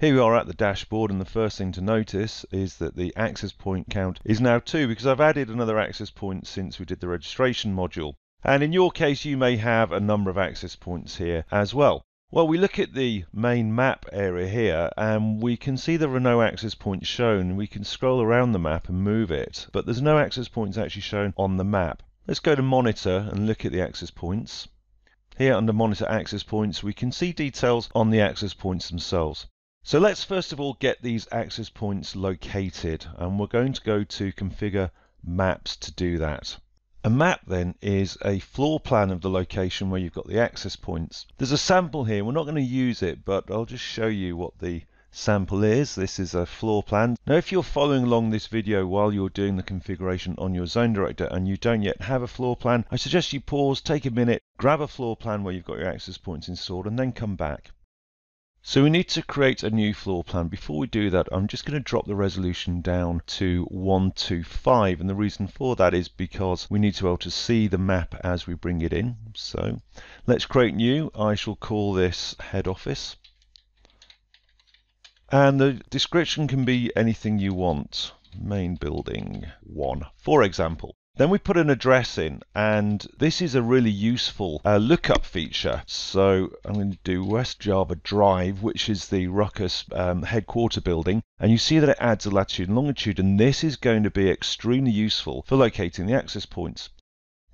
Here we are at the dashboard and the first thing to notice is that the access point count is now 2 because I've added another access point since we did the registration module. And in your case you may have a number of access points here as well. Well, we look at the main map area here and we can see there are no access points shown. We can scroll around the map and move it, but there's no access points actually shown on the map. Let's go to monitor and look at the access points. Here under monitor access points we can see details on the access points themselves. So let's first of all get these access points located and we're going to go to configure maps to do that. A map then is a floor plan of the location where you've got the access points. There's a sample here, we're not going to use it but I'll just show you what the sample is. This is a floor plan. Now if you're following along this video while you're doing the configuration on your ZoneDirector and you don't yet have a floor plan, I suggest you pause, take a minute, grab a floor plan where you've got your access points installed and then come back. So we need to create a new floor plan. Before we do that, I'm just going to drop the resolution down to 125. And the reason for that is because we need to be able to see the map as we bring it in. So let's create new. I shall call this head office. And the description can be anything you want. Main building one, for example. Then we put an address in, and this is a really useful uh, lookup feature. So I'm going to do West Java Drive, which is the Ruckus um, headquarter building, and you see that it adds a latitude and longitude, and this is going to be extremely useful for locating the access points.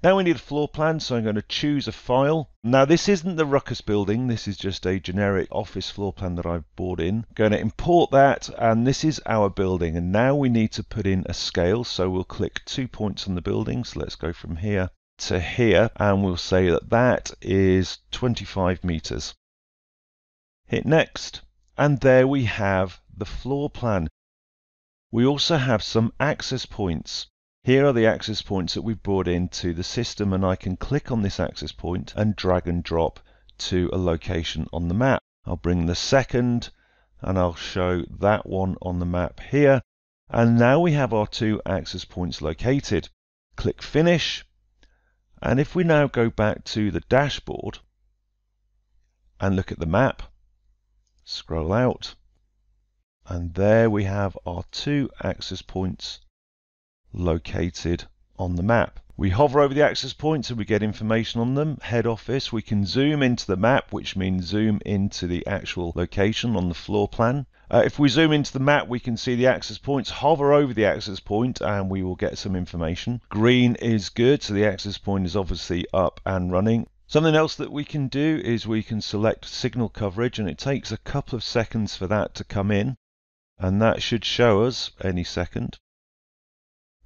Now we need a floor plan, so I'm going to choose a file. Now this isn't the Ruckus building, this is just a generic office floor plan that I've bought in. Going to import that, and this is our building. And now we need to put in a scale, so we'll click two points on the building. So let's go from here to here, and we'll say that that is 25 meters. Hit next, and there we have the floor plan. We also have some access points. Here are the access points that we've brought into the system and I can click on this access point and drag and drop to a location on the map. I'll bring the second and I'll show that one on the map here. And now we have our two access points located. Click Finish. And if we now go back to the dashboard and look at the map, scroll out, and there we have our two access points located on the map. We hover over the access points and we get information on them. Head office, we can zoom into the map, which means zoom into the actual location on the floor plan. Uh, if we zoom into the map, we can see the access points, hover over the access point, and we will get some information. Green is good, so the access point is obviously up and running. Something else that we can do is we can select signal coverage, and it takes a couple of seconds for that to come in. And that should show us any second.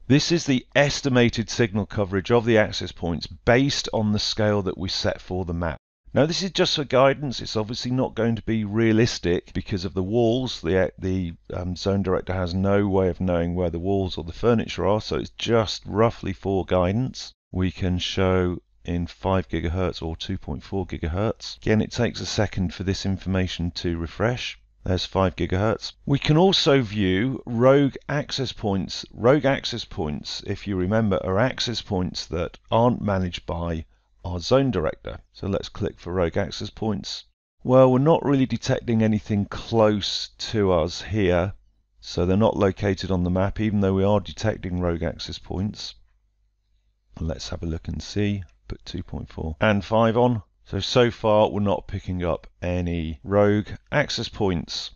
This is the estimated signal coverage of the access points based on the scale that we set for the map. Now this is just for guidance, it's obviously not going to be realistic because of the walls. The, the um, ZoneDirector has no way of knowing where the walls or the furniture are, so it's just roughly for guidance. We can show in 5 gigahertz or 2.4 gigahertz. Again, it takes a second for this information to refresh. There's 5 gigahertz. We can also view rogue access points. Rogue access points, if you remember, are access points that aren't managed by our ZoneDirector. So let's click for rogue access points. Well, we're not really detecting anything close to us here. So they're not located on the map, even though we are detecting rogue access points. Let's have a look and see. Put 2.4 and 5 on. So, so far we're not picking up any rogue access points.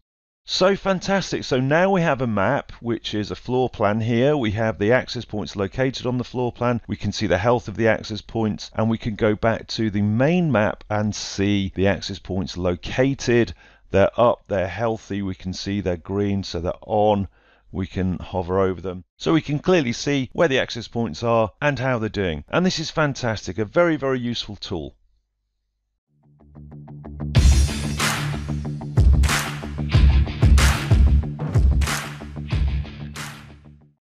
So fantastic. So now we have a map, which is a floor plan here. We have the access points located on the floor plan. We can see the health of the access points and we can go back to the main map and see the access points located. They're up, they're healthy. We can see they're green, so they're on. We can hover over them. So we can clearly see where the access points are and how they're doing. And this is fantastic, a very, very useful tool.